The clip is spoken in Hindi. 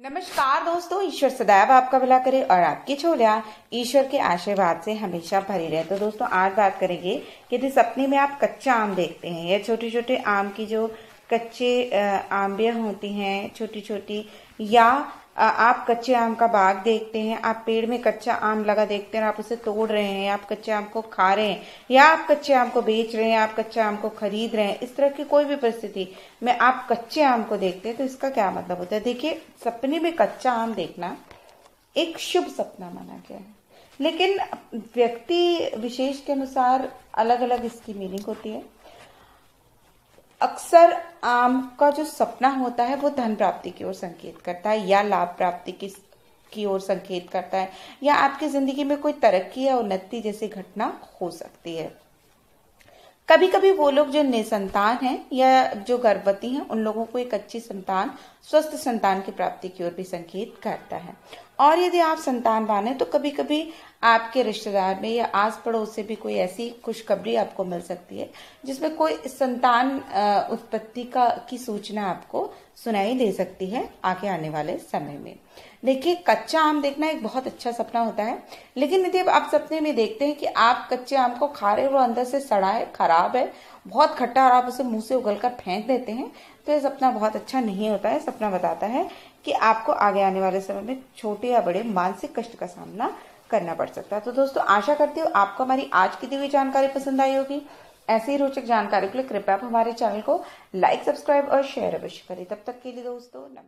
नमस्कार दोस्तों, ईश्वर सदैव आपका भला करे और आपकी छोलिया ईश्वर के आशीर्वाद से हमेशा भरी रहे। तो दोस्तों, आज बात करेंगे कि यदि सपने में आप कच्चा आम देखते हैं या छोटे छोटे आम की जो कच्चे आम्बियाँ होती हैं छोटी छोटी या आप कच्चे आम का बाग देखते हैं, आप पेड़ में कच्चा आम लगा देखते हैं, आप उसे तोड़ रहे हैं, आप कच्चे आम को खा रहे हैं, या आप कच्चे आम को बेच रहे हैं, आप कच्चे आम को खरीद रहे हैं, इस तरह की कोई भी परिस्थिति में आप कच्चे आम को देखते हैं तो इसका क्या मतलब होता है? देखिए, सपने में कच्चा आम देखना एक शुभ सपना माना गया है। लेकिन व्यक्ति विशेष के अनुसार अलग अलग इसकी मीनिंग होती है। अक्सर आम का जो सपना होता है, वो धन प्राप्ति की ओर संकेत करता है या लाभ प्राप्ति की की ओर संकेत करता है या आपकी ज़िंदगी में कोई तरक्की या उन्नति जैसी घटना हो सकती है। कभी कभी वो लोग जो निसंतान हैं या जो गर्भवती हैं, उन लोगों को एक अच्छी संतान, स्वस्थ संतान की प्राप्ति की ओर भी संकेत करता है। और यदि आप संतानवान हैं तो कभी कभी आपके रिश्तेदार में या आस पड़ोस से भी कोई ऐसी खुशखबरी आपको मिल सकती है, जिसमें कोई संतान उत्पत्ति का, की सूचना आपको सुनाई दे सकती है आगे आने वाले समय में। देखिए, कच्चा आम देखना एक बहुत अच्छा सपना होता है, लेकिन यदि आप सपने में देखते हैं कि आप कच्चे आम को खा रहे हो अंदर से सड़ा है, खराब है बहुत खट्टा और आप उसे मुँह से उगल कर फेंक देते हैं तो ये सपना बहुत अच्छा नहीं होता है। सपना बताता है कि आपको आगे आने वाले समय में छोटे या बड़े मानसिक कष्ट का सामना करना पड़ सकता है। तो दोस्तों, आशा करती हूँ आपको हमारी आज की दी हुई जानकारी पसंद आई होगी। ऐसी ही रोचक जानकारी के लिए कृपया आप हमारे चैनल को लाइक, सब्सक्राइब और शेयर अवश्य करें। तब तक के लिए दोस्तों, नमस्कार।